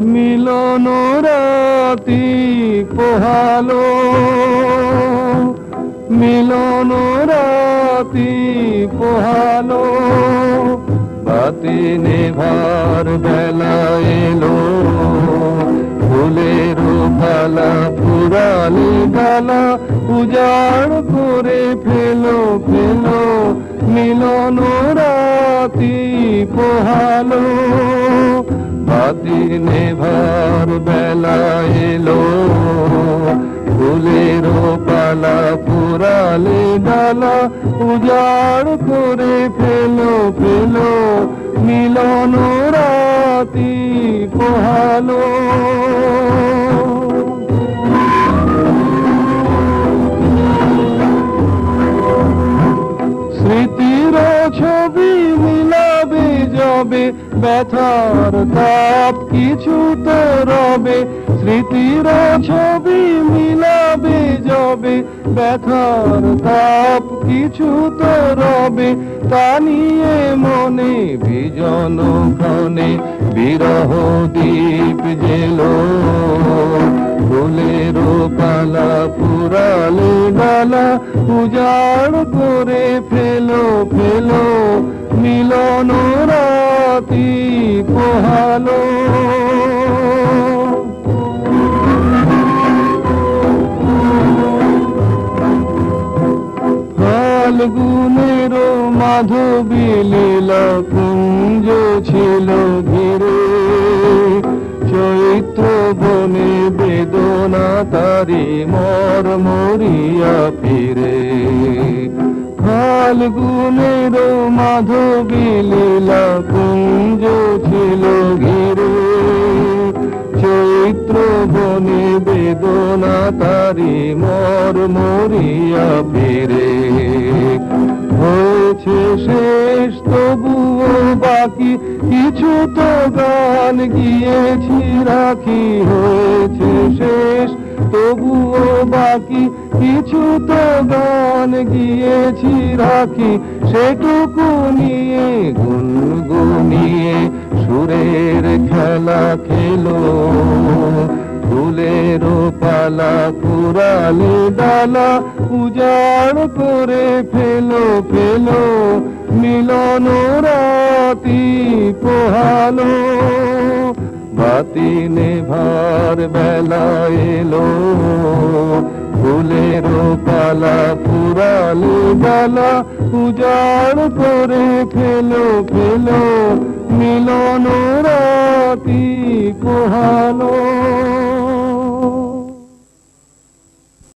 মিলন রাতি পোহালো। মিলন রাতি পোহালো। বাতি নেভার বেলা এলো। ফুলের ভালা ফুরালি গালা উজাড় করে ফেলো ফেলো। মিলন রাতি পোহালো। বাতি ভার বেলা এলো, ফুলের পালা পুরালে ডালা উজাড় করে ফেলো ফেলো, মিলন রাতি পোহালো ব্যথার তাপ কিছু তো রবে, স্মৃতির ছবি মিলাবে যাবে, ব্যথার তাপ কিছু তো রবে, তা নিয়ে মনে বিজন ক্ষণে বিরহ দ্বীপ জেলো। ফুলের পালা পুরালে ডালা উজাড় করে ফেলো ফেলো। রাতি পোহালো ফাল্গুনের মাধবী লীলা কুঞ্জ ছিল ঘিরে। চৈত্র বনে বেদনা তারি মর মরিয়া ফিরে। ফাল্গুনের মাধবী লীলা কুঞ্জ ছিল ঘিরে। চৈত্র বনে বেদনা তারি মর মরিয়া ফিরে। হয়েছে শেষ, তবুও বাকি কিছু তো গান গিয়েছি, রাখি হয়েছে শেষ। তবুও বাকি কিছু তো গান গিয়েছি রাখি, সেটুকু নিয়ে, গুনগুনিয়ে সুরের খেলা খেলো। ফুলের পালা পুরালে ডালা উজাড় করে ফেলো ফেলো। মিলন রাতি পোহালো। বাতি ভার বেলা এলো, ফুলের পালা পুরালো বেলা, উজাড় করে ফেলো ফেলো মিলন রাতি পোহালো